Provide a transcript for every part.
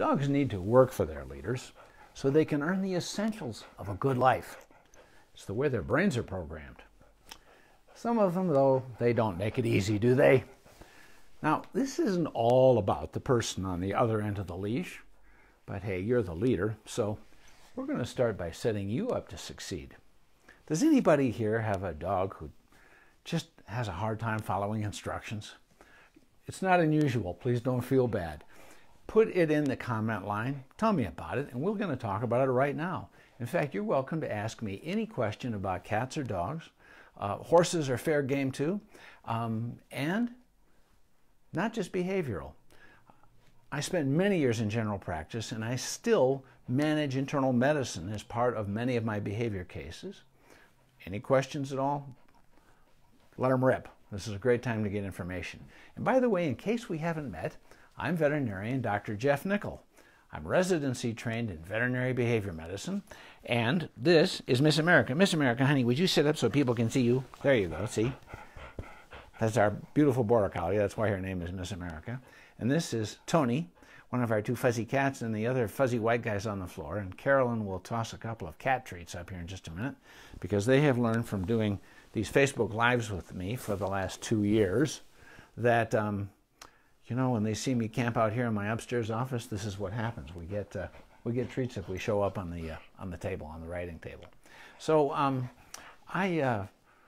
Dogs need to work for their leaders so they can earn the essentials of a good life. It's the way their brains are programmed. Some of them, though, they don't make it easy, do they? Now, this isn't all about the person on the other end of the leash, but hey, you're the leader, so we're going to start by setting you up to succeed. Does anybody here have a dog who just has a hard time following instructions? It's not unusual. Please don't feel bad. Put it in the comment line. Tell me about it, and we're going to talk about it right now. In fact, you're welcome to ask me any question about cats or dogs. Uh, horses are fair game too, um, and not just behavioral. I spent many years in general practice, and I still manage internal medicine as part of many of my behavior cases. Any questions at all? Let them rip. This is a great time to get information. And by the way, in case we haven't met, I'm veterinarian Dr. Jeff Nichol. I'm residency trained in veterinary behavior medicine, and this is Miss America. Miss America, honey, would you sit up so people can see you? There you go, see? That's our beautiful border collie. That's why her name is Miss America. And this is Tony, one of our two fuzzy cats, and the other fuzzy white guy's on the floor. And Carolyn will toss a couple of cat treats up here in just a minute because they have learned from doing these Facebook Lives with me for the last two years that, um, you know, when they see me camp out here in my upstairs office, this is what happens. We get, uh, we get treats if we show up on the, uh, on the table, on the writing table. So um, I uh,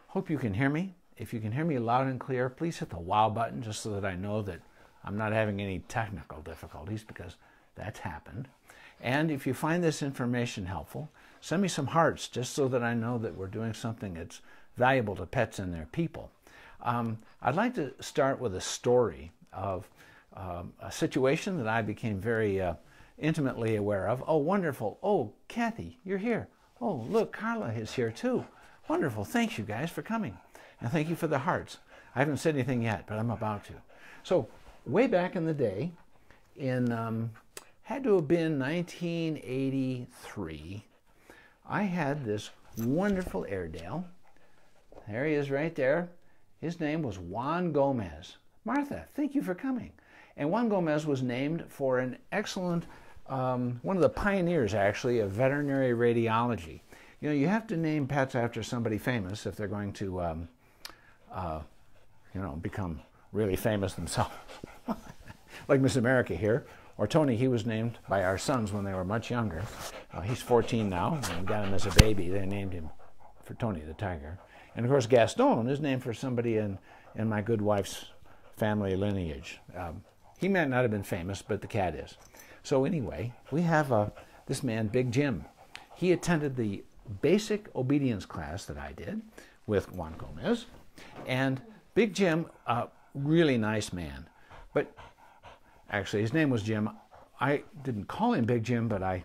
hope you can hear me. If you can hear me loud and clear, please hit the wow button just so that I know that I'm not having any technical difficulties because that's happened. And if you find this information helpful, send me some hearts just so that I know that we're doing something that's valuable to pets and their people. Um, I'd like to start with a story of um, a situation that I became very uh, intimately aware of. Oh, wonderful. Oh, Kathy, you're here. Oh, look, Carla is here too. Wonderful. Thanks, you guys, for coming. And thank you for the hearts. I haven't said anything yet, but I'm about to. So, way back in the day, in um, had to have been 1983, I had this wonderful Airedale. There he is right there. His name was Juan Gomez. Martha, thank you for coming. And Juan Gomez was named for an excellent, um, one of the pioneers actually of veterinary radiology. You know, you have to name pets after somebody famous if they're going to, um, uh, you know, become really famous themselves. like Miss America here. Or Tony, he was named by our sons when they were much younger. Uh, he's 14 now. We got him as a baby. They named him for Tony the Tiger. And of course, Gaston is named for somebody in, in my good wife's family lineage. Um, he might not have been famous, but the cat is. So anyway, we have uh, this man, Big Jim. He attended the basic obedience class that I did with Juan Gomez. And Big Jim, a really nice man. But actually, his name was Jim. I didn't call him Big Jim, but I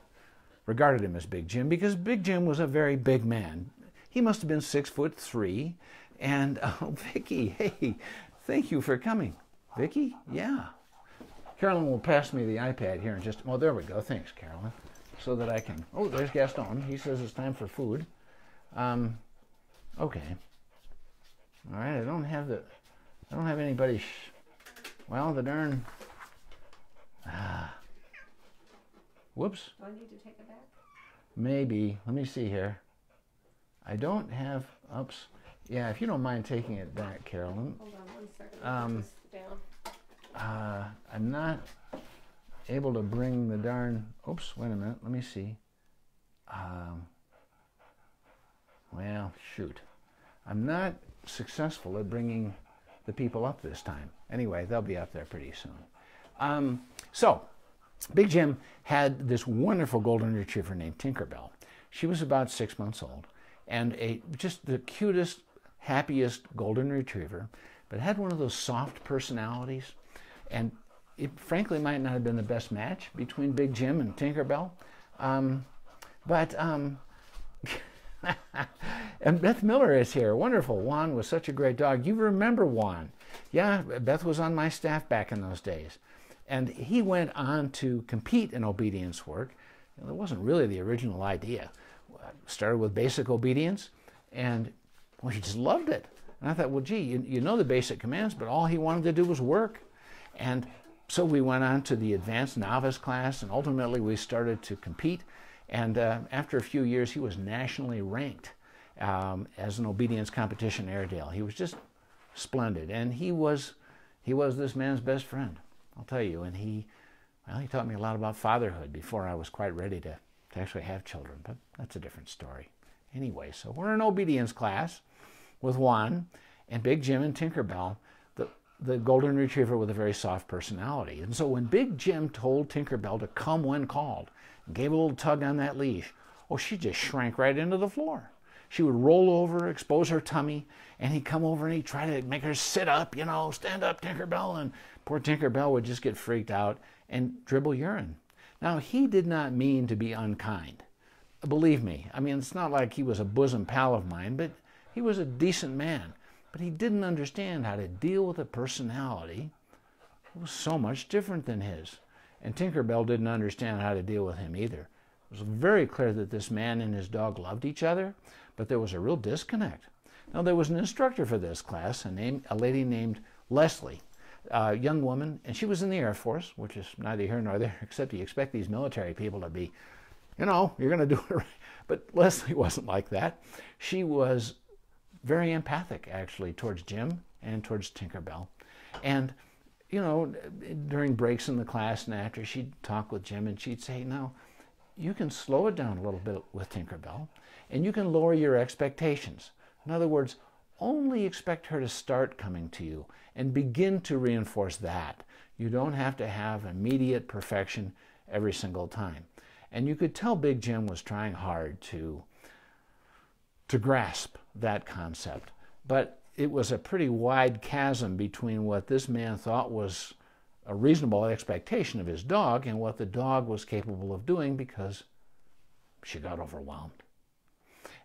regarded him as Big Jim because Big Jim was a very big man. He must have been six foot three. And oh, Vicky, hey, thank you for coming. Vicky, yeah. Carolyn will pass me the iPad here in just. Well, there we go. Thanks, Carolyn. So that I can. Oh, there's Gaston. He says it's time for food. Um, okay. All right. I don't have the. I don't have anybody. Sh- well, the darn. Ah. Whoops. Do I need to take it back? Maybe. Let me see here. I don't have. Oops. Yeah, if you don't mind taking it back, Carolyn. Hold on one second. Um, down. Uh, I'm not able to bring the darn. Oops, wait a minute. Let me see. Um, well, shoot. I'm not successful at bringing the people up this time. Anyway, they'll be up there pretty soon. Um, so, Big Jim had this wonderful golden retriever named Tinkerbell. She was about six months old and a just the cutest, happiest golden retriever, but had one of those soft personalities. And it frankly might not have been the best match between Big Jim and Tinkerbell. Um, but um, and Beth Miller is here. Wonderful. Juan was such a great dog. You remember Juan? Yeah, Beth was on my staff back in those days. And he went on to compete in obedience work. It wasn't really the original idea. Started with basic obedience, and well, he just loved it. And I thought, well, gee, you, you know the basic commands, but all he wanted to do was work. And so we went on to the advanced novice class, and ultimately we started to compete. And uh, after a few years, he was nationally ranked um, as an obedience competition Airedale. He was just splendid, and he was he was this man's best friend. I'll tell you, and he well, he taught me a lot about fatherhood before I was quite ready to, to actually have children, but that's a different story. Anyway, so we're in obedience class with Juan and Big Jim and Tinkerbell, the, the golden retriever with a very soft personality. And so when Big Jim told Tinkerbell to come when called gave a little tug on that leash, oh, she just shrank right into the floor. She would roll over, expose her tummy, and he'd come over and he'd try to make her sit up, you know, stand up, Tinkerbell. And poor Tinkerbell would just get freaked out and dribble urine. Now, he did not mean to be unkind. Believe me, I mean, it's not like he was a bosom pal of mine, but he was a decent man. But he didn't understand how to deal with a personality that was so much different than his. And Tinkerbell didn't understand how to deal with him either. It was very clear that this man and his dog loved each other, but there was a real disconnect. Now, there was an instructor for this class, a, name, a lady named Leslie a young woman, and she was in the Air Force, which is neither here nor there, except you expect these military people to be, you know, you're going to do it right. But Leslie wasn't like that. She was very empathic, actually, towards Jim and towards Tinkerbell. And, you know, during breaks in the class and after, she'd talk with Jim and she'd say, now, you can slow it down a little bit with Tinkerbell, and you can lower your expectations. In other words, only expect her to start coming to you and begin to reinforce that. You don't have to have immediate perfection every single time. And you could tell Big Jim was trying hard to, to grasp that concept. But it was a pretty wide chasm between what this man thought was a reasonable expectation of his dog and what the dog was capable of doing because she got overwhelmed.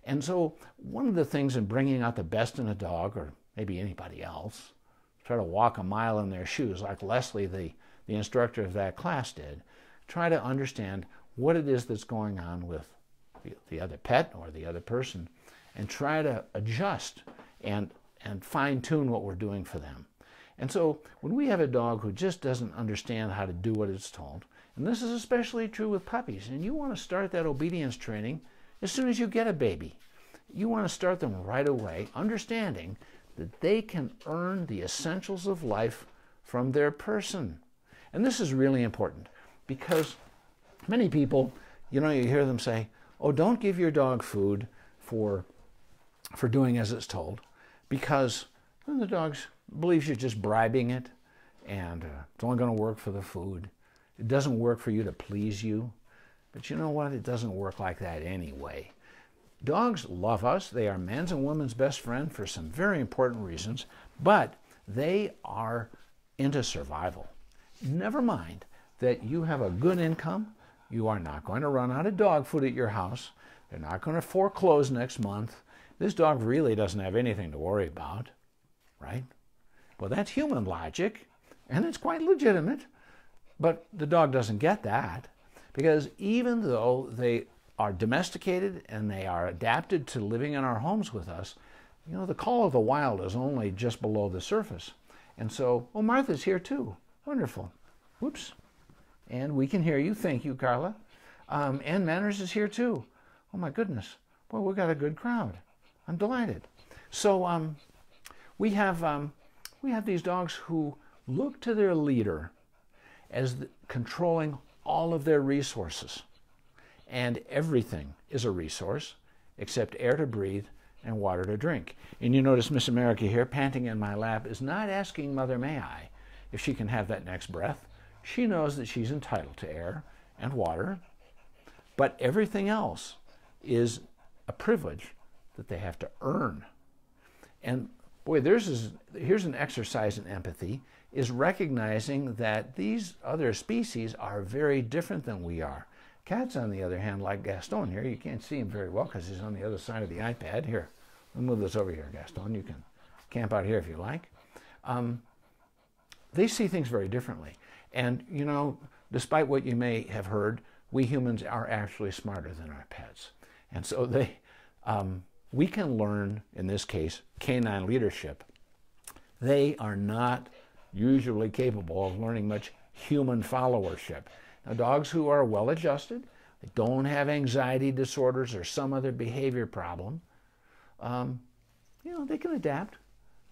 And so, one of the things in bringing out the best in a dog, or maybe anybody else, try to walk a mile in their shoes, like Leslie, the, the instructor of that class, did. Try to understand what it is that's going on with the, the other pet or the other person, and try to adjust and, and fine tune what we're doing for them. And so, when we have a dog who just doesn't understand how to do what it's told, and this is especially true with puppies, and you want to start that obedience training as soon as you get a baby. You want to start them right away, understanding that they can earn the essentials of life from their person. And this is really important because many people, you know, you hear them say, oh, don't give your dog food for, for doing as it's told because the dog believes you're just bribing it and uh, it's only going to work for the food. It doesn't work for you to please you. But you know what? It doesn't work like that anyway. Dogs love us. They are man's and woman's best friend for some very important reasons, but they are into survival. Never mind that you have a good income. You are not going to run out of dog food at your house. They're not going to foreclose next month. This dog really doesn't have anything to worry about, right? Well, that's human logic, and it's quite legitimate. But the dog doesn't get that because even though they are domesticated and they are adapted to living in our homes with us, you know, the call of the wild is only just below the surface. And so, oh, Martha's here too. Wonderful. Whoops. And we can hear you. Thank you, Carla. Um, and Manners is here too. Oh, my goodness. Boy, we've got a good crowd. I'm delighted. So, um, we have um, we have these dogs who look to their leader as the, controlling all of their resources and everything is a resource except air to breathe and water to drink. And you notice Miss America here, panting in my lap, is not asking Mother May I if she can have that next breath. She knows that she's entitled to air and water, but everything else is a privilege that they have to earn. And boy, there's here's an exercise in empathy is recognizing that these other species are very different than we are. Cats, on the other hand, like Gaston here, you can't see him very well because he's on the other side of the iPad. Here, let me move this over here, Gaston. You can camp out here if you like. Um, they see things very differently. And, you know, despite what you may have heard, we humans are actually smarter than our pets. And so they, um, we can learn, in this case, canine leadership. They are not usually capable of learning much human followership. Now, dogs who are well adjusted, they don't have anxiety disorders or some other behavior problem, um, you know, they can adapt.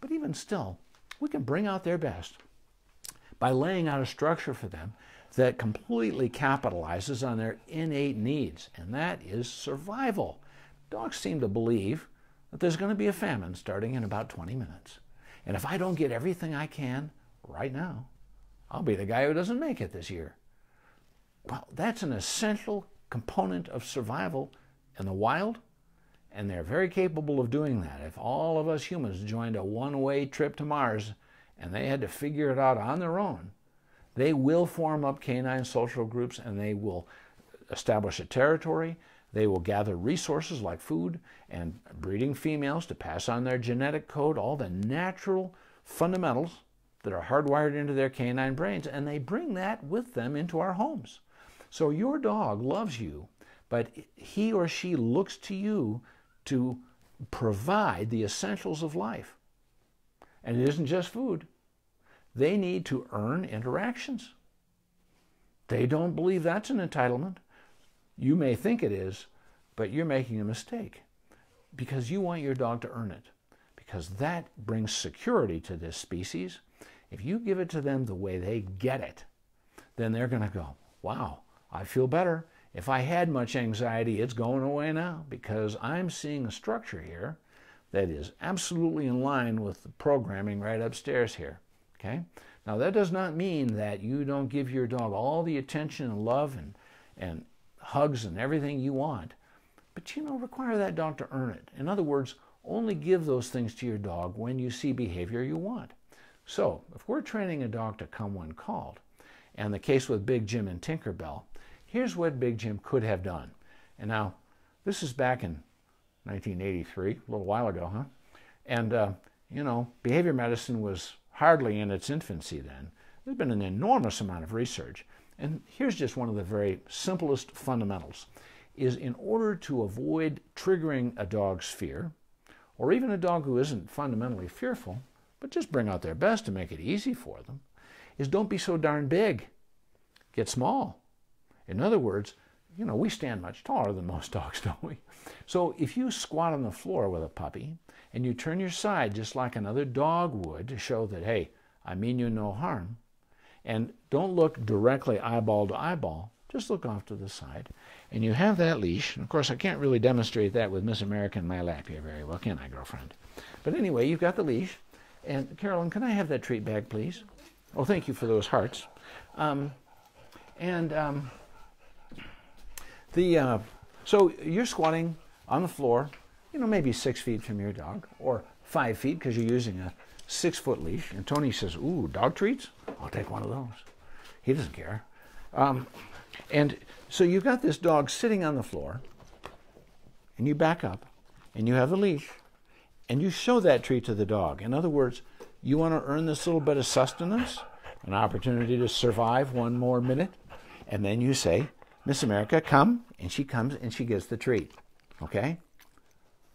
But even still, we can bring out their best by laying out a structure for them that completely capitalizes on their innate needs, and that is survival. Dogs seem to believe that there's going to be a famine starting in about 20 minutes. And if I don't get everything I can right now, I'll be the guy who doesn't make it this year. Well, that's an essential component of survival in the wild, and they're very capable of doing that. If all of us humans joined a one way trip to Mars and they had to figure it out on their own, they will form up canine social groups and they will establish a territory. They will gather resources like food and breeding females to pass on their genetic code, all the natural fundamentals that are hardwired into their canine brains, and they bring that with them into our homes. So your dog loves you, but he or she looks to you to provide the essentials of life. And it isn't just food. They need to earn interactions. They don't believe that's an entitlement. You may think it is, but you're making a mistake because you want your dog to earn it because that brings security to this species. If you give it to them the way they get it, then they're going to go, wow, I feel better. If I had much anxiety, it's going away now because I'm seeing a structure here that is absolutely in line with the programming right upstairs here. Okay? Now, that does not mean that you don't give your dog all the attention and love and, and hugs and everything you want, but you know, require that dog to earn it. In other words, only give those things to your dog when you see behavior you want. So, if we're training a dog to come when called, and the case with Big Jim and Tinkerbell, here's what Big Jim could have done. And now, this is back in 1983, a little while ago, huh? And, uh, you know, behavior medicine was hardly in its infancy then. There's been an enormous amount of research. And here's just one of the very simplest fundamentals is in order to avoid triggering a dog's fear, or even a dog who isn't fundamentally fearful, but just bring out their best to make it easy for them, is don't be so darn big. Get small. In other words, you know, we stand much taller than most dogs, don't we? So if you squat on the floor with a puppy and you turn your side just like another dog would to show that, hey, I mean you no harm, and don't look directly eyeball to eyeball, just look off to the side. And you have that leash. And of course, I can't really demonstrate that with Miss America in my lap here very well, can I, girlfriend? But anyway, you've got the leash. And Carolyn, can I have that treat bag, please? Oh, thank you for those hearts. Um, and um, the uh, so you're squatting on the floor, you know, maybe six feet from your dog, or five feet because you're using a six foot leash. And Tony says, Ooh, dog treats? I'll take one of those. He doesn't care. Um, and so you've got this dog sitting on the floor, and you back up, and you have the leash, and you show that treat to the dog. In other words, you want to earn this little bit of sustenance, an opportunity to survive one more minute, and then you say, Miss America, come, and she comes and she gets the treat. Okay?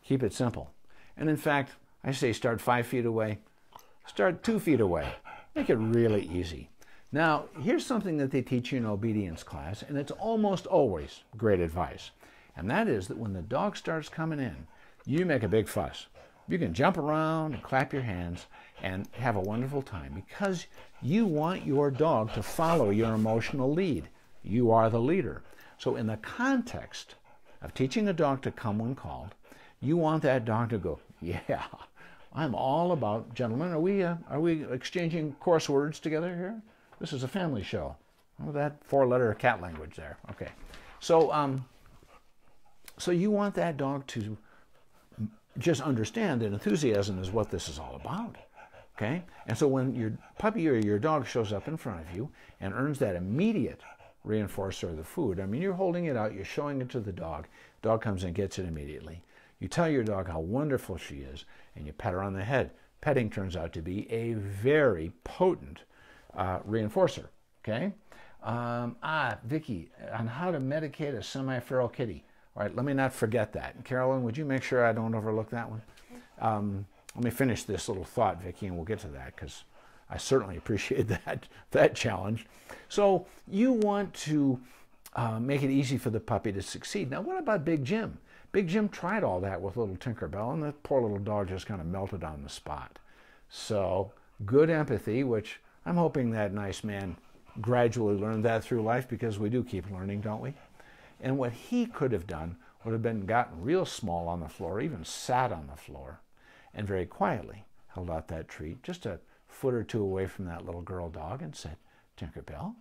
Keep it simple. And in fact, I say start five feet away, start two feet away. Make it really easy. Now, here's something that they teach you in obedience class, and it's almost always great advice. And that is that when the dog starts coming in, you make a big fuss. You can jump around and clap your hands and have a wonderful time because you want your dog to follow your emotional lead. You are the leader. So, in the context of teaching a dog to come when called, you want that dog to go, Yeah, I'm all about, gentlemen, are we, uh, are we exchanging coarse words together here? This is a family show. Oh, that four-letter cat language there. Okay. So, um, so you want that dog to just understand that enthusiasm is what this is all about. Okay? And so when your puppy or your dog shows up in front of you and earns that immediate reinforcer of the food, I mean, you're holding it out, you're showing it to the dog. Dog comes and gets it immediately. You tell your dog how wonderful she is, and you pet her on the head. Petting turns out to be a very potent uh, reinforcer. Okay. Um, ah, Vicki, on how to medicate a semi-feral kitty. All right, let me not forget that. Carolyn, would you make sure I don't overlook that one? Um, let me finish this little thought, Vicki, and we'll get to that because I certainly appreciate that, that challenge. So you want to uh, make it easy for the puppy to succeed. Now, what about Big Jim? Big Jim tried all that with little Tinkerbell, and the poor little dog just kind of melted on the spot. So, good empathy, which I'm hoping that nice man gradually learned that through life because we do keep learning, don't we? And what he could have done would have been gotten real small on the floor, even sat on the floor, and very quietly held out that treat just a foot or two away from that little girl dog and said, Tinkerbell.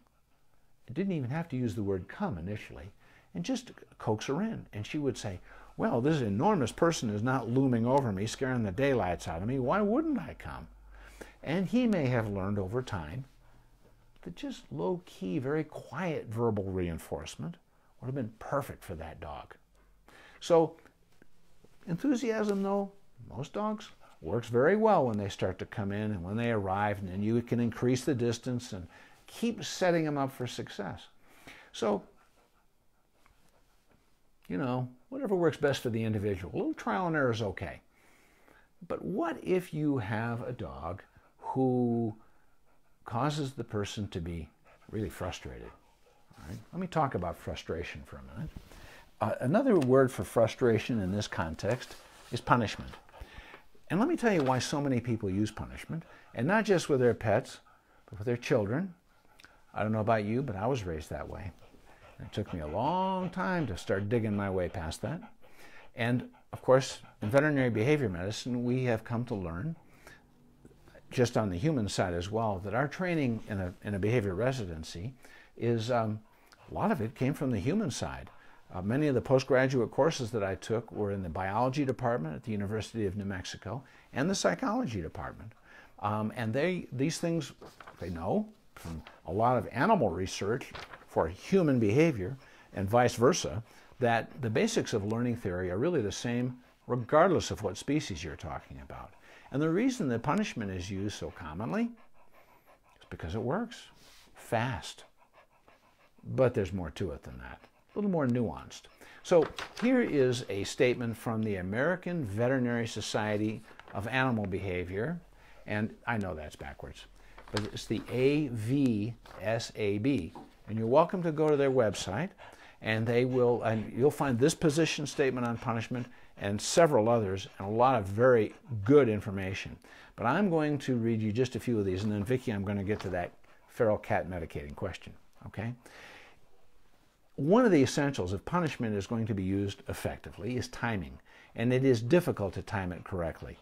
It didn't even have to use the word come initially, and just coax her in. And she would say, Well, this enormous person is not looming over me, scaring the daylights out of me. Why wouldn't I come? And he may have learned over time that just low key, very quiet verbal reinforcement would have been perfect for that dog. So, enthusiasm, though, most dogs works very well when they start to come in and when they arrive, and then you can increase the distance and keep setting them up for success. So, you know, whatever works best for the individual. A little trial and error is okay. But what if you have a dog who causes the person to be really frustrated? Right, let me talk about frustration for a minute. Uh, another word for frustration in this context is punishment. And let me tell you why so many people use punishment, and not just with their pets, but with their children. I don't know about you, but I was raised that way. It took me a long time to start digging my way past that. And of course, in veterinary behavior medicine, we have come to learn, just on the human side as well, that our training in a, in a behavior residency is um, a lot of it came from the human side. Uh, many of the postgraduate courses that I took were in the biology department at the University of New Mexico and the psychology department. Um, and they, these things, they know from a lot of animal research for human behavior and vice versa, that the basics of learning theory are really the same regardless of what species you're talking about. And the reason that punishment is used so commonly is because it works fast. But there's more to it than that a little more nuanced. So here is a statement from the American Veterinary Society of Animal Behavior, and I know that's backwards, but it's the AVSAB. And you're welcome to go to their website, and they will, and you'll find this position statement on punishment and several others, and a lot of very good information. But I'm going to read you just a few of these, and then Vicki, I'm going to get to that feral cat medicating question. Okay? One of the essentials if punishment is going to be used effectively is timing, and it is difficult to time it correctly.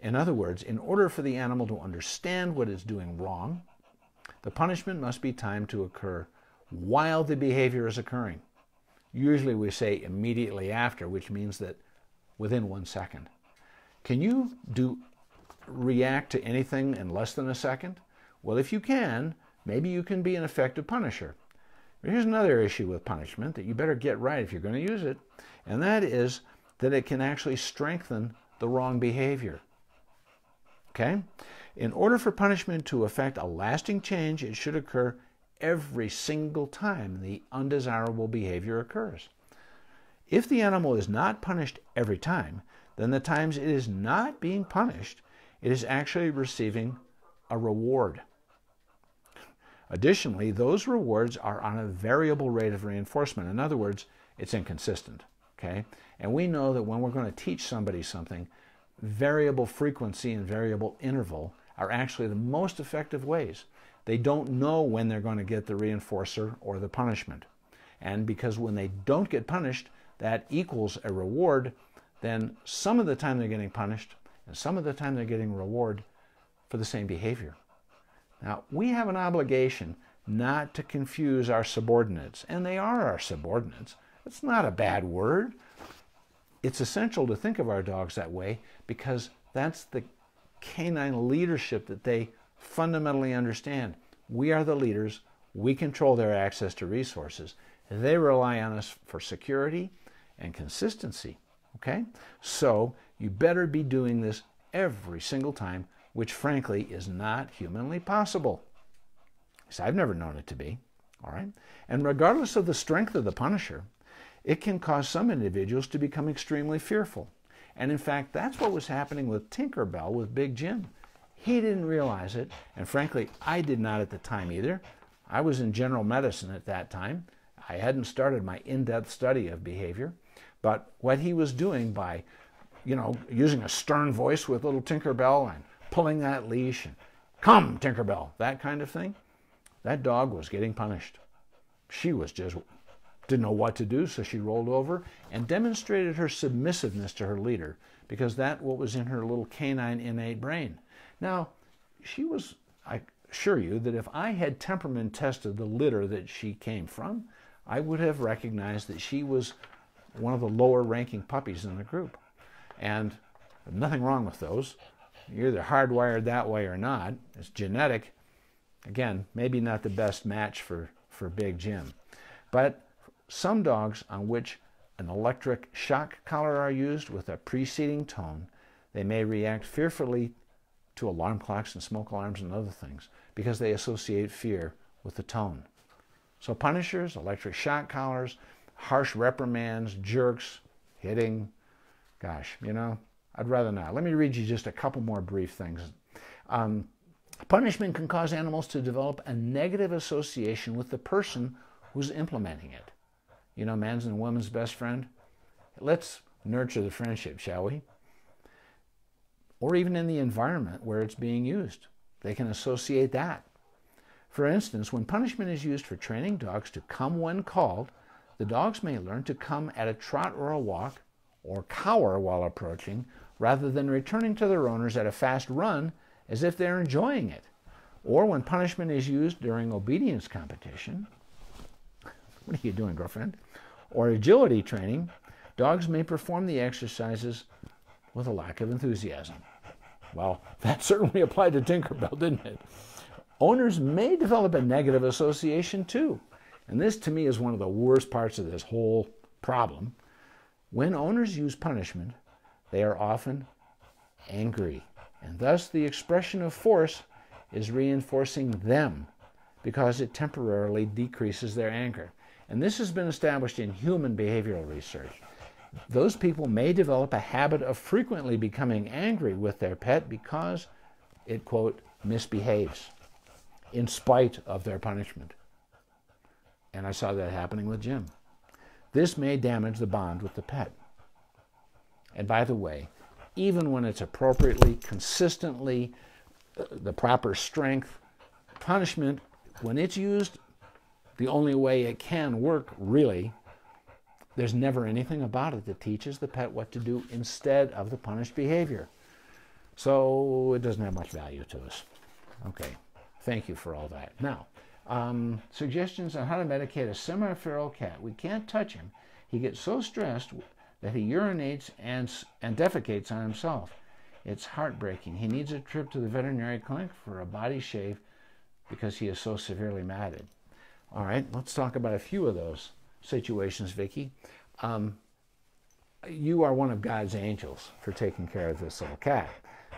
In other words, in order for the animal to understand what it's doing wrong, the punishment must be timed to occur while the behavior is occurring. Usually we say immediately after, which means that within one second. Can you do react to anything in less than a second? Well, if you can, maybe you can be an effective punisher. Here's another issue with punishment that you better get right if you're going to use it, and that is that it can actually strengthen the wrong behavior. Okay? In order for punishment to affect a lasting change, it should occur every single time the undesirable behavior occurs. If the animal is not punished every time, then the times it is not being punished, it is actually receiving a reward. Additionally, those rewards are on a variable rate of reinforcement. In other words, it's inconsistent. Okay? And we know that when we're going to teach somebody something, variable frequency and variable interval are actually the most effective ways. They don't know when they're going to get the reinforcer or the punishment. And because when they don't get punished, that equals a reward, then some of the time they're getting punished and some of the time they're getting reward for the same behavior. Now, we have an obligation not to confuse our subordinates, and they are our subordinates. It's not a bad word. It's essential to think of our dogs that way because that's the canine leadership that they fundamentally understand. We are the leaders, we control their access to resources. They rely on us for security and consistency. Okay? So you better be doing this every single time which frankly is not humanly possible. So I've never known it to be. All right? And regardless of the strength of the punisher, it can cause some individuals to become extremely fearful. And in fact, that's what was happening with Tinkerbell with Big Jim. He didn't realize it, and frankly, I did not at the time either. I was in general medicine at that time. I hadn't started my in depth study of behavior. But what he was doing by, you know, using a stern voice with little Tinkerbell and pulling that leash and come, Tinkerbell, that kind of thing, that dog was getting punished. She was just didn't know what to do, so she rolled over and demonstrated her submissiveness to her leader because that what was in her little canine innate brain. Now, she was I assure you that if I had temperament tested the litter that she came from, I would have recognized that she was one of the lower ranking puppies in the group. And nothing wrong with those. You're either hardwired that way or not. It's genetic. Again, maybe not the best match for, for Big Jim. But some dogs on which an electric shock collar are used with a preceding tone, they may react fearfully to alarm clocks and smoke alarms and other things because they associate fear with the tone. So punishers, electric shock collars, harsh reprimands, jerks, hitting. Gosh, you know, I'd rather not. Let me read you just a couple more brief things. Um, punishment can cause animals to develop a negative association with the person who's implementing it. You know, man's and woman's best friend. Let's nurture the friendship, shall we? Or even in the environment where it's being used. They can associate that. For instance, when punishment is used for training dogs to come when called, the dogs may learn to come at a trot or a walk, or cower while approaching, rather than returning to their owners at a fast run as if they're enjoying it. Or when punishment is used during obedience competition, what are you doing, girlfriend? Or agility training, dogs may perform the exercises with a lack of enthusiasm. Well, that certainly applied to Tinkerbell, didn't it? Owners may develop a negative association too. And this to me is one of the worst parts of this whole problem. When owners use punishment, they are often angry, and thus the expression of force is reinforcing them because it temporarily decreases their anger. And this has been established in human behavioral research. Those people may develop a habit of frequently becoming angry with their pet because it, quote, misbehaves in spite of their punishment. And I saw that happening with Jim. This may damage the bond with the pet. And by the way, even when it's appropriately, consistently, uh, the proper strength, punishment, when it's used the only way it can work, really, there's never anything about it that teaches the pet what to do instead of the punished behavior. So it doesn't have much value to us. Okay, thank you for all that. Now, um, suggestions on how to medicate a semi-feral cat. We can't touch him. He gets so stressed that he urinates and, and defecates on himself. It's heartbreaking. He needs a trip to the veterinary clinic for a body shave because he is so severely matted. All right, let's talk about a few of those situations, Vicki. Um, you are one of God's angels for taking care of this little cat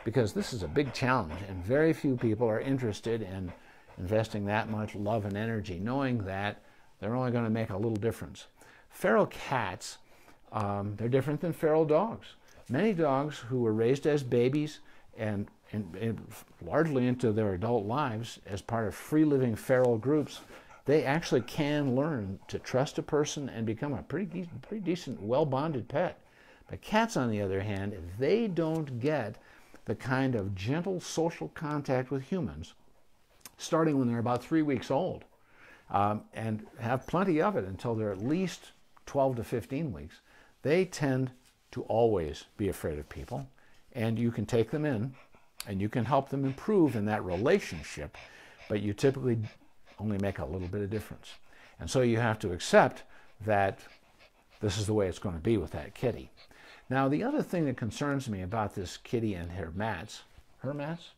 because this is a big challenge, and very few people are interested in investing that much love and energy, knowing that they're only going to make a little difference. Feral cats, um, they're different than feral dogs. Many dogs who were raised as babies and, and, and largely into their adult lives as part of free living feral groups, they actually can learn to trust a person and become a pretty, de- pretty decent, well bonded pet. But cats, on the other hand, they don't get the kind of gentle social contact with humans starting when they're about three weeks old um, and have plenty of it until they're at least 12 to 15 weeks, they tend to always be afraid of people. And you can take them in and you can help them improve in that relationship, but you typically only make a little bit of difference. And so you have to accept that this is the way it's going to be with that kitty. Now, the other thing that concerns me about this kitty and her mats, her mats,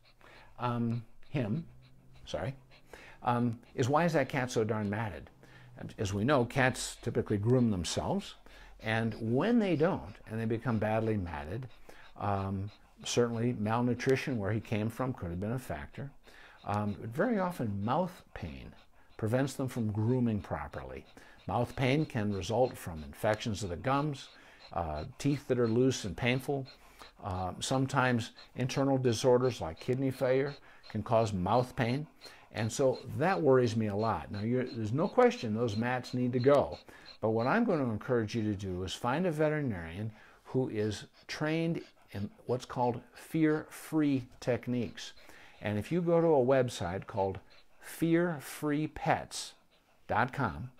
um, him, sorry, um, is why is that cat so darn matted? As we know, cats typically groom themselves, and when they don't, and they become badly matted, um, certainly malnutrition where he came from could have been a factor. Um, very often, mouth pain prevents them from grooming properly. Mouth pain can result from infections of the gums, uh, teeth that are loose and painful, Uh, sometimes internal disorders like kidney failure can cause mouth pain. And so that worries me a lot. Now, there's no question those mats need to go. But what I'm going to encourage you to do is find a veterinarian who is trained in what's called fear free techniques. And if you go to a website called fearfreepets.com,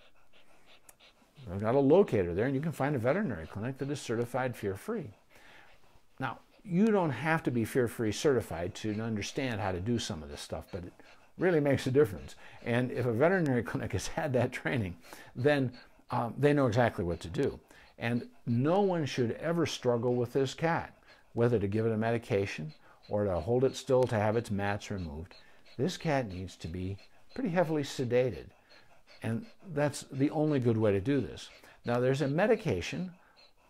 I've got a locator there, and you can find a veterinary clinic that is certified fear free. Now, you don't have to be fear free certified to understand how to do some of this stuff, but it really makes a difference. And if a veterinary clinic has had that training, then um, they know exactly what to do. And no one should ever struggle with this cat, whether to give it a medication or to hold it still to have its mats removed. This cat needs to be pretty heavily sedated. And that's the only good way to do this. Now, there's a medication,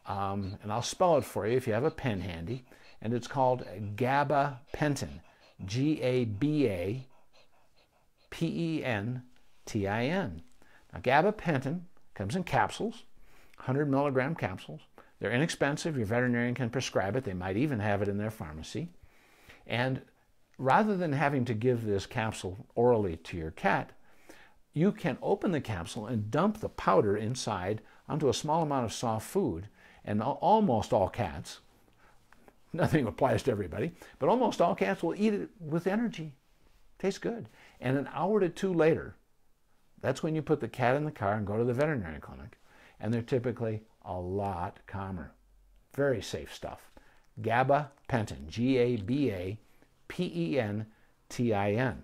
um, and I'll spell it for you if you have a pen handy, and it's called gabapentin, G A B A P E N T I N. Now, gabapentin comes in capsules, 100 milligram capsules. They're inexpensive. Your veterinarian can prescribe it. They might even have it in their pharmacy. And rather than having to give this capsule orally to your cat, you can open the capsule and dump the powder inside onto a small amount of soft food. And almost all cats, nothing applies to everybody, but almost all cats will eat it with energy. Tastes good. And an hour to two later, that's when you put the cat in the car and go to the veterinary clinic. And they're typically a lot calmer. Very safe stuff. Gabapentin, G A B A P E N T I N.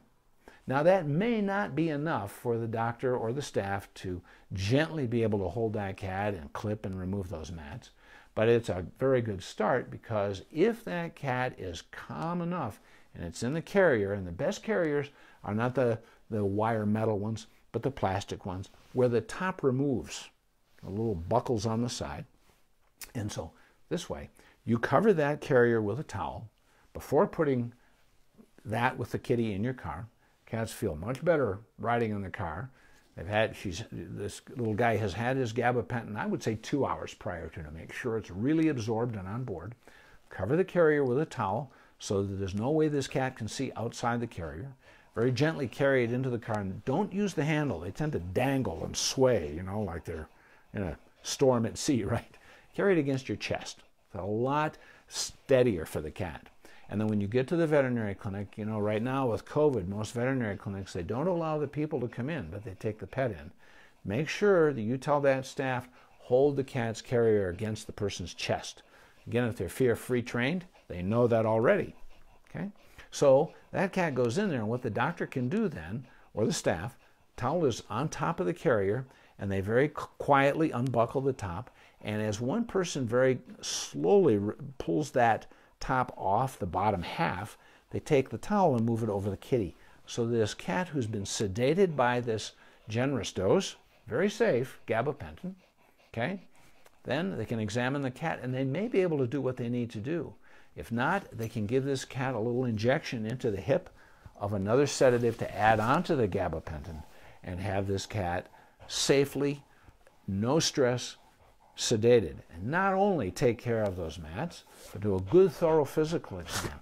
Now, that may not be enough for the doctor or the staff to gently be able to hold that cat and clip and remove those mats, but it's a very good start because if that cat is calm enough and it's in the carrier, and the best carriers are not the, the wire metal ones, but the plastic ones, where the top removes, the little buckles on the side. And so, this way, you cover that carrier with a towel before putting that with the kitty in your car. Cats feel much better riding in the car. They've had she's this little guy has had his gabapentin. I would say two hours prior to to make sure it's really absorbed and on board. Cover the carrier with a towel so that there's no way this cat can see outside the carrier. Very gently carry it into the car and don't use the handle. They tend to dangle and sway, you know, like they're in a storm at sea, right? Carry it against your chest. It's a lot steadier for the cat. And then when you get to the veterinary clinic, you know, right now with COVID, most veterinary clinics, they don't allow the people to come in, but they take the pet in. Make sure that you tell that staff, hold the cat's carrier against the person's chest. Again, if they're fear free trained, they know that already. Okay? So that cat goes in there, and what the doctor can do then, or the staff, towel is on top of the carrier, and they very quietly unbuckle the top. And as one person very slowly pulls that top off the bottom half, they take the towel and move it over the kitty. So this cat who's been sedated by this generous dose, very safe, gabapentin, okay? Then they can examine the cat and they may be able to do what they need to do. If not, they can give this cat a little injection into the hip of another sedative to add on to the gabapentin and have this cat safely, no stress, sedated. And not only take care of those mats, but do a good, thorough physical exam.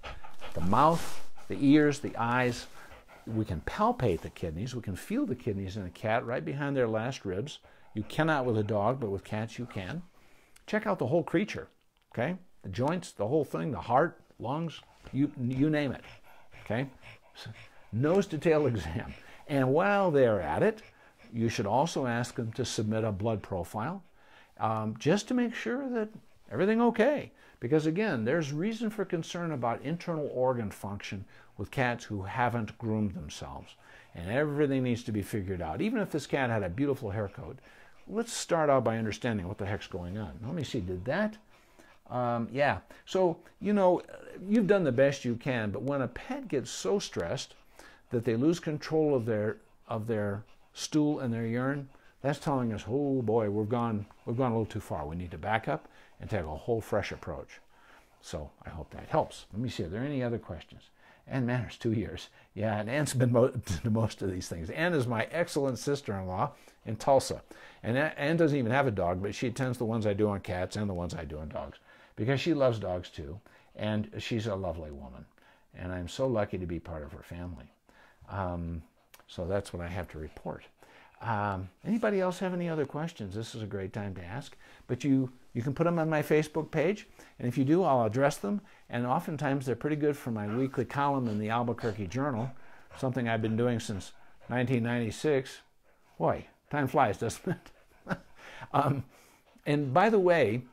The mouth, the ears, the eyes. We can palpate the kidneys. We can feel the kidneys in a cat right behind their last ribs. You cannot with a dog, but with cats you can. Check out the whole creature, okay? The joints, the whole thing, the heart, lungs, you, you name it, okay? So, nose to tail exam. And while they're at it, you should also ask them to submit a blood profile um, just to make sure that everything okay. Because again, there's reason for concern about internal organ function with cats who haven't groomed themselves. And everything needs to be figured out. Even if this cat had a beautiful hair coat, let's start out by understanding what the heck's going on. Let me see, did that? Um, yeah. So, you know, you've done the best you can, but when a pet gets so stressed that they lose control of their of their stool and their urine, that's telling us, oh boy, we've gone, we've gone a little too far. We need to back up and take a whole fresh approach. So I hope that helps. Let me see, are there any other questions? Ann Manners, two years. Yeah, and Ann's been mo- to most of these things. Ann is my excellent sister-in-law in Tulsa. And Ann doesn't even have a dog, but she attends the ones I do on cats and the ones I do on dogs because she loves dogs too. And she's a lovely woman. And I'm so lucky to be part of her family. Um, so that's what I have to report. Um, anybody else have any other questions? This is a great time to ask. But you, you can put them on my Facebook page. And if you do, I'll address them. And oftentimes they're pretty good for my weekly column in the Albuquerque Journal, something I've been doing since 1996. Boy, time flies, doesn't it? um, and by the way,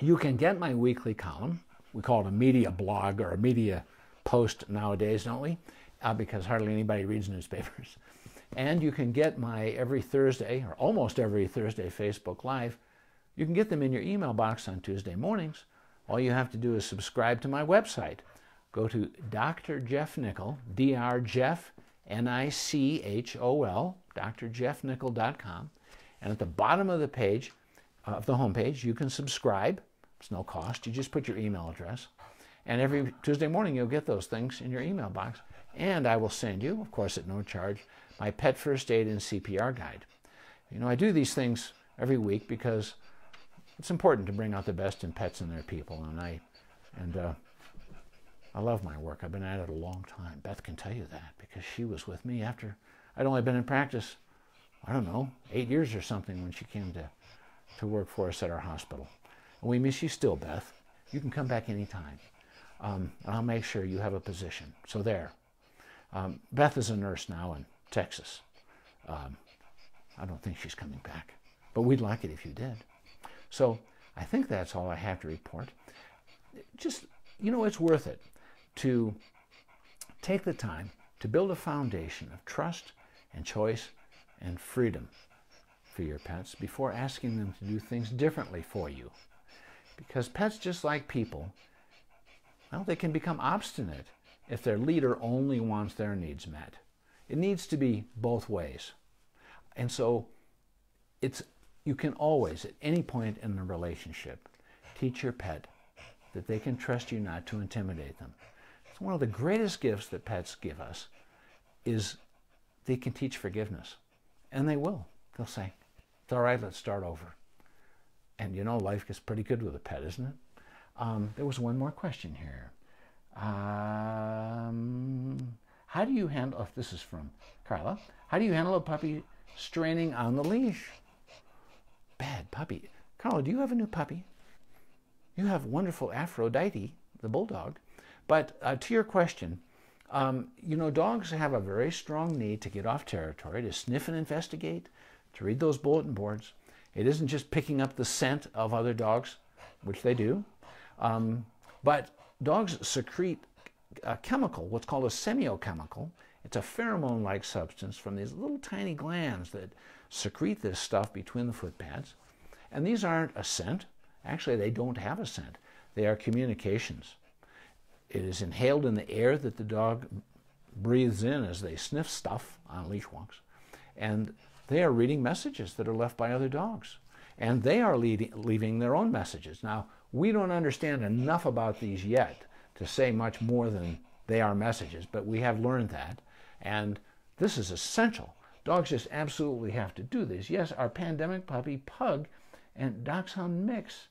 you can get my weekly column. We call it a media blog or a media post nowadays, don't we? Uh, because hardly anybody reads newspapers. And you can get my every Thursday, or almost every Thursday, Facebook Live. You can get them in your email box on Tuesday mornings. All you have to do is subscribe to my website. Go to Dr. Jeff Nichol, Dr. Jeff, N I C H O L, drjeffnichol.com. And at the bottom of the page, of the homepage, you can subscribe. It's no cost. You just put your email address. And every Tuesday morning, you'll get those things in your email box. And I will send you, of course, at no charge, my pet first aid and CPR guide. You know, I do these things every week because it's important to bring out the best in pets and their people. And I, and uh, I love my work. I've been at it a long time. Beth can tell you that because she was with me after I'd only been in practice, I don't know, eight years or something when she came to, to work for us at our hospital. And we miss you still, Beth. You can come back anytime. Um, and I'll make sure you have a position. So there. Um, Beth is a nurse now in Texas. Um, I don't think she's coming back, but we'd like it if you did. So I think that's all I have to report. Just, you know, it's worth it to take the time to build a foundation of trust and choice and freedom for your pets before asking them to do things differently for you. Because pets, just like people, well, they can become obstinate if their leader only wants their needs met. It needs to be both ways. And so it's you can always at any point in the relationship teach your pet that they can trust you not to intimidate them. It's one of the greatest gifts that pets give us is they can teach forgiveness. And they will. They'll say, It's all right, let's start over. And you know, life gets pretty good with a pet, isn't it? Um, there was one more question here. Um, how do you handle, if this is from Carla, how do you handle a puppy straining on the leash? Bad puppy. Carla, do you have a new puppy? You have wonderful Aphrodite, the bulldog. But uh, to your question, um, you know, dogs have a very strong need to get off territory, to sniff and investigate, to read those bulletin boards. It isn't just picking up the scent of other dogs, which they do, um, but dogs secrete a chemical, what's called a semiochemical. It's a pheromone like substance from these little tiny glands that secrete this stuff between the foot pads. And these aren't a scent. Actually, they don't have a scent. They are communications. It is inhaled in the air that the dog breathes in as they sniff stuff on leash walks. And they are reading messages that are left by other dogs. And they are leading, leaving their own messages. Now, we don't understand enough about these yet to say much more than they are messages, but we have learned that. And this is essential. Dogs just absolutely have to do this. Yes, our pandemic puppy, Pug, and Dachshund mix.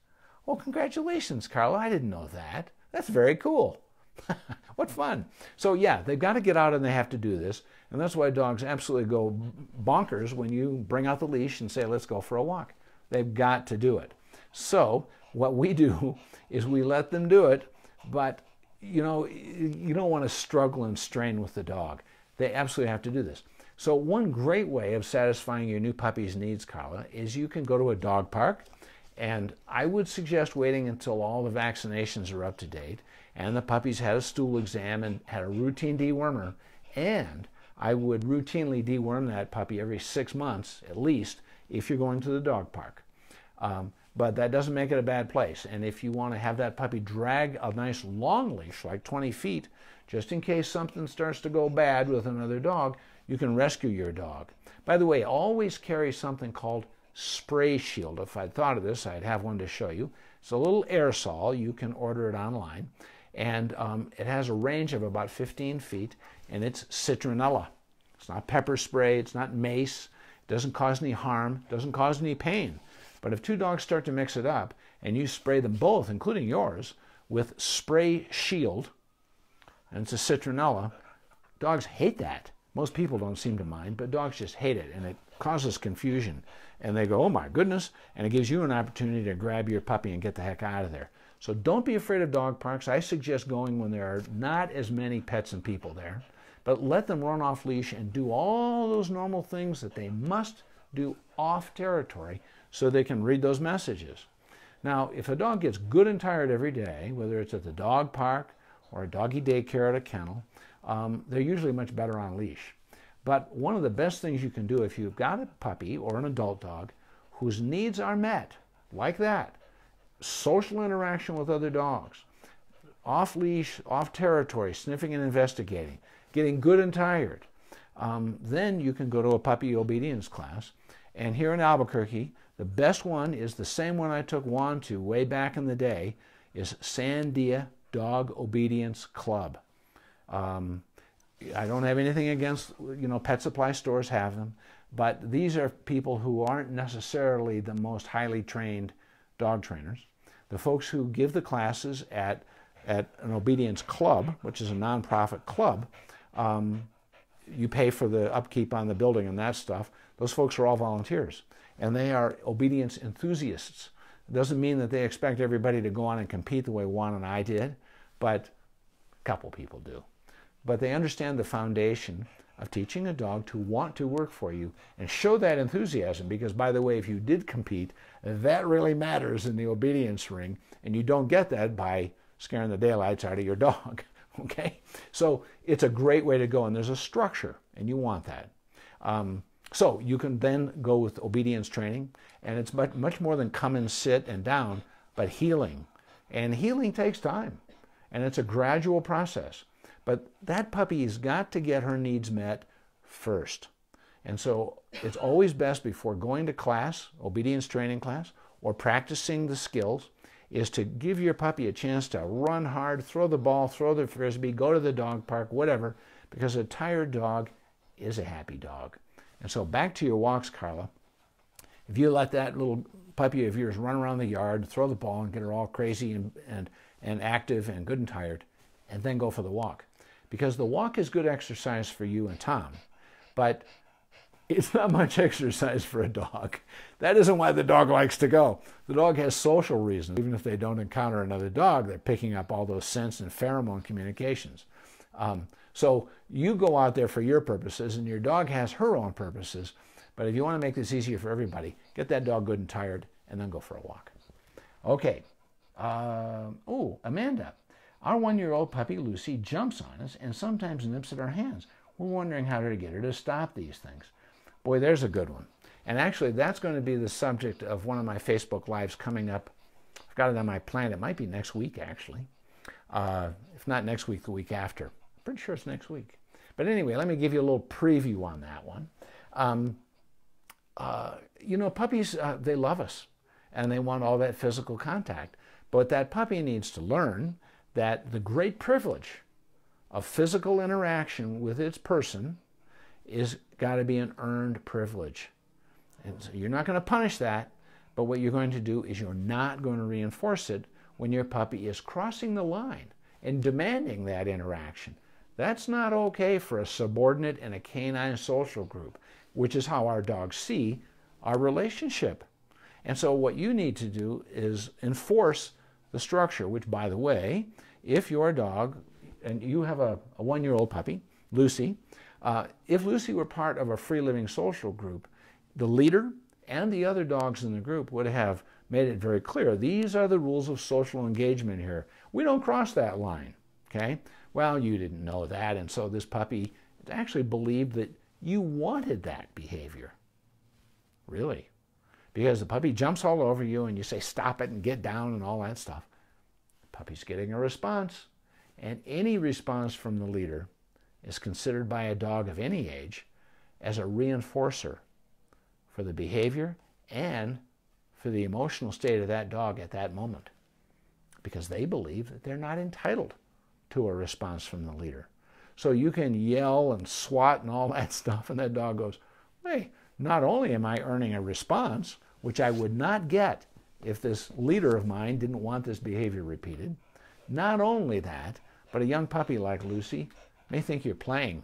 Oh, congratulations, Carla. I didn't know that. That's very cool. what fun. So, yeah, they've got to get out and they have to do this. And that's why dogs absolutely go bonkers when you bring out the leash and say, let's go for a walk. They've got to do it. So, what we do is we let them do it, but you know, you don't want to struggle and strain with the dog. They absolutely have to do this. So, one great way of satisfying your new puppy's needs, Carla, is you can go to a dog park. And I would suggest waiting until all the vaccinations are up to date and the puppy's had a stool exam and had a routine dewormer. And I would routinely deworm that puppy every six months at least if you're going to the dog park. Um, but that doesn't make it a bad place. And if you want to have that puppy drag a nice long leash, like 20 feet, just in case something starts to go bad with another dog, you can rescue your dog. By the way, always carry something called spray shield. If I'd thought of this, I'd have one to show you. It's a little aerosol. You can order it online and um, it has a range of about 15 feet, and it's citronella. It's not pepper spray, it's not mace, it doesn't cause any harm, doesn't cause any pain. But if two dogs start to mix it up and you spray them both, including yours, with spray shield, and it's a citronella. Dogs hate that. Most people don't seem to mind, but dogs just hate it, and it causes confusion. And they go, oh my goodness, and it gives you an opportunity to grab your puppy and get the heck out of there. So don't be afraid of dog parks. I suggest going when there are not as many pets and people there, but let them run off leash and do all those normal things that they must do off territory so they can read those messages. Now, if a dog gets good and tired every day, whether it's at the dog park or a doggy daycare at a kennel, um, they're usually much better on leash. But one of the best things you can do if you've got a puppy or an adult dog whose needs are met, like that, social interaction with other dogs, off leash, off territory, sniffing and investigating, getting good and tired, um, then you can go to a puppy obedience class. And here in Albuquerque, the best one is the same one I took Juan to way back in the day, is Sandia Dog Obedience Club. Um, I don't have anything against, you know, pet supply stores have them, but these are people who aren't necessarily the most highly trained dog trainers. The folks who give the classes at, at an obedience club, which is a nonprofit club, um, you pay for the upkeep on the building and that stuff. Those folks are all volunteers, and they are obedience enthusiasts. It doesn't mean that they expect everybody to go on and compete the way Juan and I did, but a couple people do but they understand the foundation of teaching a dog to want to work for you and show that enthusiasm because by the way if you did compete that really matters in the obedience ring and you don't get that by scaring the daylights out of your dog okay? So it's a great way to go and there's a structure and you want that. Um, so you can then go with obedience training and it's much, much more than come and sit and down but heeling. And heeling takes time and it's a gradual process but that puppy's got to get her needs met first. And so it's always best before going to class, obedience training class, or practicing the skills, is to give your puppy a chance to run hard, throw the ball, throw the frisbee, go to the dog park, whatever, because a tired dog is a happy dog. And so back to your walks, Carla. If you let that little puppy of yours run around the yard, throw the ball, and get her all crazy and, and, and active and good and tired, and then go for the walk because the walk is good exercise for you and Tom, but it's not much exercise for a dog. That isn't why the dog likes to go. The dog has social reasons. Even if they don't encounter another dog, they're picking up all those scents and pheromone communications. Um, so you go out there for your purposes, and your dog has her own purposes. But if you want to make this easier for everybody, get that dog good and tired, and then go for a walk. Okay. Uh, oh, Amanda. Our one year old puppy Lucy jumps on us and sometimes nips at our hands. We're wondering how to get her to stop these things. Boy, there's a good one. And actually, that's going to be the subject of one of my Facebook Lives coming up. I've got it on my plan. It might be next week, actually. Uh, if not next week, the week after. I'm Pretty sure it's next week. But anyway, let me give you a little preview on that one. Um, uh, you know, puppies, uh, they love us and they want all that physical contact. But that puppy needs to learn that the great privilege of physical interaction with its person is got to be an earned privilege. And so you're not going to punish that, but what you're going to do is you're not going to reinforce it when your puppy is crossing the line and demanding that interaction. That's not okay for a subordinate in a canine social group, which is how our dogs see our relationship. And so, what you need to do is enforce the structure, which, by the way, if your dog, and you have a, a one year old puppy, Lucy, uh, if Lucy were part of a free living social group, the leader and the other dogs in the group would have made it very clear these are the rules of social engagement here. We don't cross that line. Okay? Well, you didn't know that, and so this puppy actually believed that you wanted that behavior. Really? because the puppy jumps all over you and you say stop it and get down and all that stuff. Puppy's getting a response, and any response from the leader is considered by a dog of any age as a reinforcer for the behavior and for the emotional state of that dog at that moment because they believe that they're not entitled to a response from the leader. So you can yell and swat and all that stuff, and that dog goes, Hey, not only am I earning a response, which I would not get if this leader of mine didn't want this behavior repeated. Not only that, but a young puppy like Lucy may think you're playing.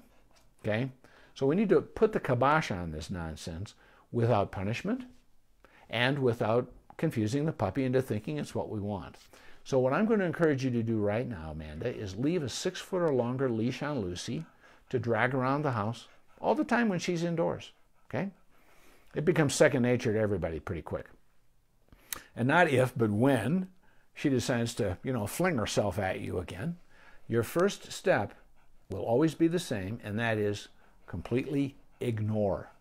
Okay? So we need to put the kibosh on this nonsense without punishment and without confusing the puppy into thinking it's what we want. So what I'm going to encourage you to do right now, Amanda, is leave a six foot or longer leash on Lucy to drag around the house all the time when she's indoors. Okay? It becomes second nature to everybody pretty quick. And not if, but when she decides to, you know, fling herself at you again, your first step will always be the same, and that is completely ignore.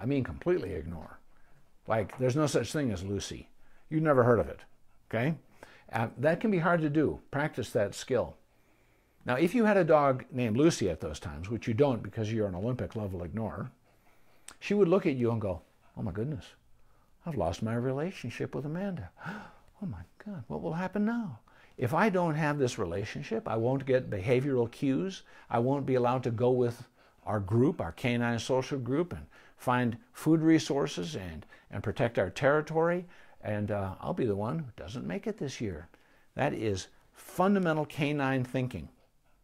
I mean, completely ignore. Like, there's no such thing as Lucy. You've never heard of it. Okay? Uh, that can be hard to do. Practice that skill. Now, if you had a dog named Lucy at those times, which you don't because you're an Olympic level ignorer, she would look at you and go, Oh my goodness, I've lost my relationship with Amanda. Oh my God, what will happen now? If I don't have this relationship, I won't get behavioral cues. I won't be allowed to go with our group, our canine social group, and find food resources and, and protect our territory. And uh, I'll be the one who doesn't make it this year. That is fundamental canine thinking.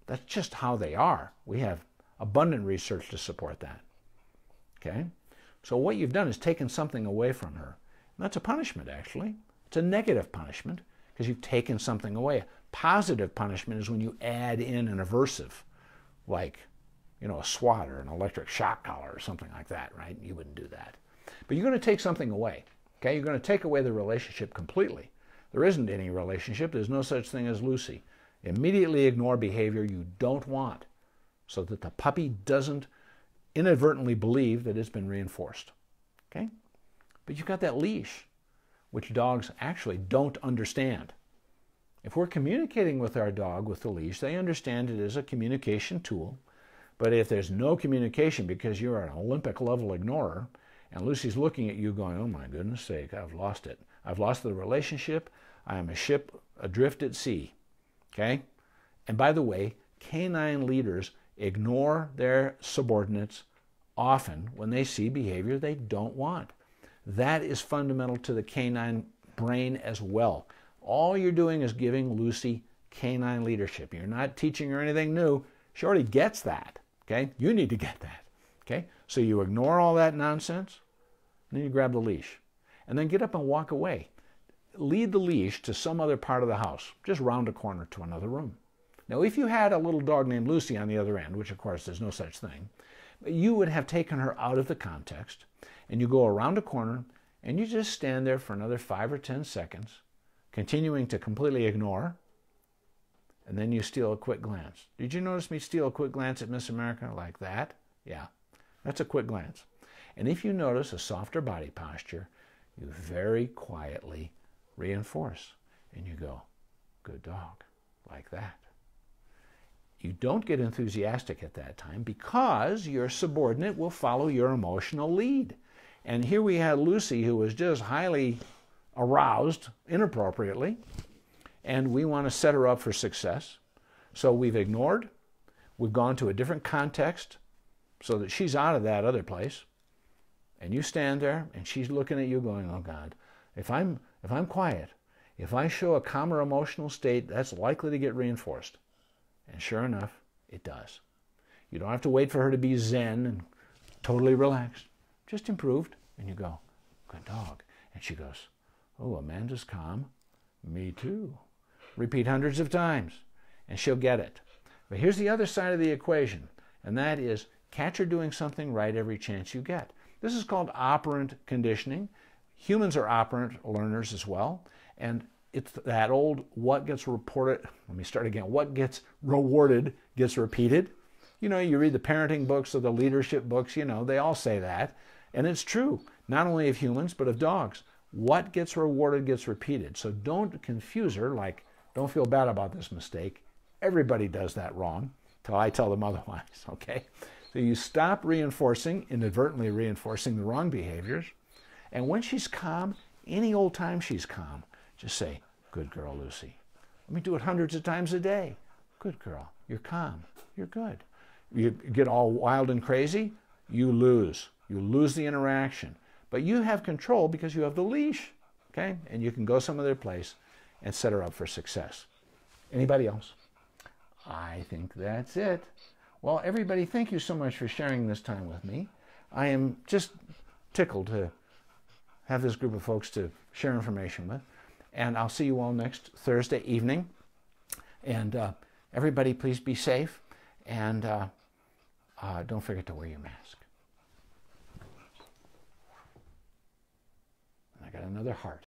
That's just how they are. We have abundant research to support that. Okay? So what you've done is taken something away from her. And that's a punishment, actually. It's a negative punishment because you've taken something away. Positive punishment is when you add in an aversive, like, you know, a SWAT or an electric shock collar or something like that, right? You wouldn't do that. But you're going to take something away. Okay? You're going to take away the relationship completely. There isn't any relationship. There's no such thing as Lucy. Immediately ignore behavior you don't want so that the puppy doesn't inadvertently believe that it's been reinforced. Okay? But you've got that leash, which dogs actually don't understand. If we're communicating with our dog with the leash, they understand it as a communication tool. But if there's no communication because you're an Olympic level ignorer, and Lucy's looking at you going, oh my goodness sake, I've lost it. I've lost the relationship. I am a ship adrift at sea. Okay? And by the way, canine leaders ignore their subordinates often when they see behavior they don't want. That is fundamental to the canine brain as well. All you're doing is giving Lucy canine leadership. You're not teaching her anything new. She already gets that. Okay? You need to get that. Okay? So you ignore all that nonsense, and then you grab the leash. And then get up and walk away. Lead the leash to some other part of the house, just round a corner to another room. Now, if you had a little dog named Lucy on the other end, which of course there's no such thing, you would have taken her out of the context and you go around a corner and you just stand there for another five or ten seconds, continuing to completely ignore, and then you steal a quick glance. Did you notice me steal a quick glance at Miss America like that? Yeah, that's a quick glance. And if you notice a softer body posture, you very quietly reinforce and you go, good dog, like that. You don't get enthusiastic at that time because your subordinate will follow your emotional lead. And here we had Lucy, who was just highly aroused inappropriately, and we want to set her up for success. So we've ignored, we've gone to a different context so that she's out of that other place. And you stand there and she's looking at you going, "Oh God, if I'm if I'm quiet, if I show a calmer emotional state, that's likely to get reinforced." And sure enough, it does. You don't have to wait for her to be zen and totally relaxed. Just improved. And you go, good dog. And she goes, oh, Amanda's calm. Me too. Repeat hundreds of times, and she'll get it. But here's the other side of the equation, and that is catch her doing something right every chance you get. This is called operant conditioning. Humans are operant learners as well, and it's that old what gets reported, let me start again, what gets rewarded gets repeated. You know, you read the parenting books or the leadership books, you know, they all say that. And it's true, not only of humans, but of dogs. What gets rewarded gets repeated. So don't confuse her, like, don't feel bad about this mistake. Everybody does that wrong till I tell them otherwise, okay? So you stop reinforcing, inadvertently reinforcing the wrong behaviors. And when she's calm, any old time she's calm, just say, Good girl, Lucy. Let me do it hundreds of times a day. Good girl. You're calm. You're good. You get all wild and crazy, you lose. You lose the interaction. But you have control because you have the leash. Okay? And you can go some other place and set her up for success. Anybody else? I think that's it. Well, everybody, thank you so much for sharing this time with me. I am just tickled to have this group of folks to share information with. And I'll see you all next Thursday evening. And uh, everybody, please be safe. And uh, uh, don't forget to wear your mask. I got another heart.